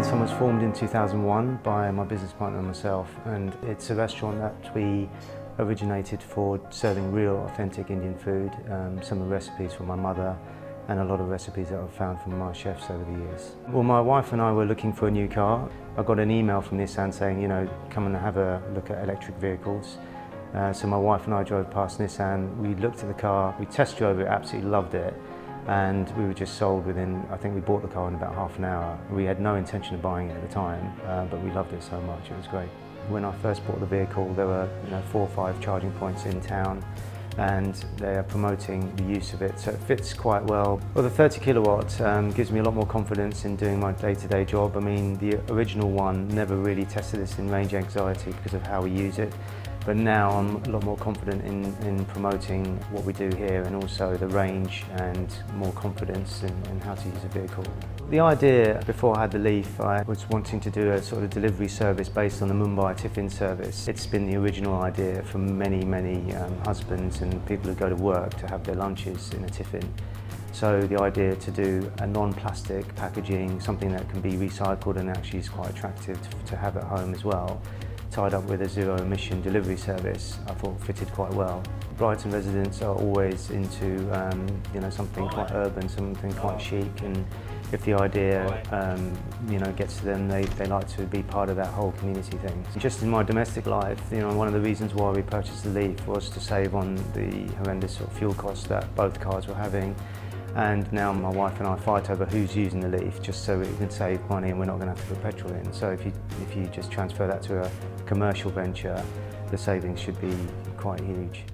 Indian Summer was formed in 2001 by my business partner and myself and it's a restaurant that we originated for serving real authentic Indian food, um, some of the recipes from my mother and a lot of recipes that I've found from my chefs over the years. Well, my wife and I were looking for a new car. I got an email from Nissan saying, you know, come and have a look at electric vehicles. Uh, so my wife and I drove past Nissan, we looked at the car, we test drove it, absolutely loved it and we were just sold within, I think we bought the car in about half an hour. We had no intention of buying it at the time, uh, but we loved it so much, it was great. When I first bought the vehicle, there were you know, four or five charging points in town and they are promoting the use of it, so it fits quite well. Well, the 30 kilowatt um, gives me a lot more confidence in doing my day-to-day -day job. I mean, the original one never really tested this in range anxiety because of how we use it. But now I'm a lot more confident in, in promoting what we do here and also the range and more confidence in, in how to use a vehicle. The idea before I had the Leaf, I was wanting to do a sort of delivery service based on the Mumbai tiffin service. It's been the original idea for many, many um, husbands and people who go to work to have their lunches in a tiffin. So the idea to do a non-plastic packaging, something that can be recycled and actually is quite attractive to, to have at home as well, tied up with a zero emission delivery service, I thought fitted quite well. Brighton residents are always into um, you know something quite urban, something quite chic, and if the idea um, you know gets to them, they, they like to be part of that whole community thing. Just in my domestic life, you know, one of the reasons why we purchased the Leaf was to save on the horrendous sort of fuel costs that both cars were having and now my wife and I fight over who's using the Leaf just so we can save money and we're not going to have to put petrol in. So if you, if you just transfer that to a commercial venture, the savings should be quite huge.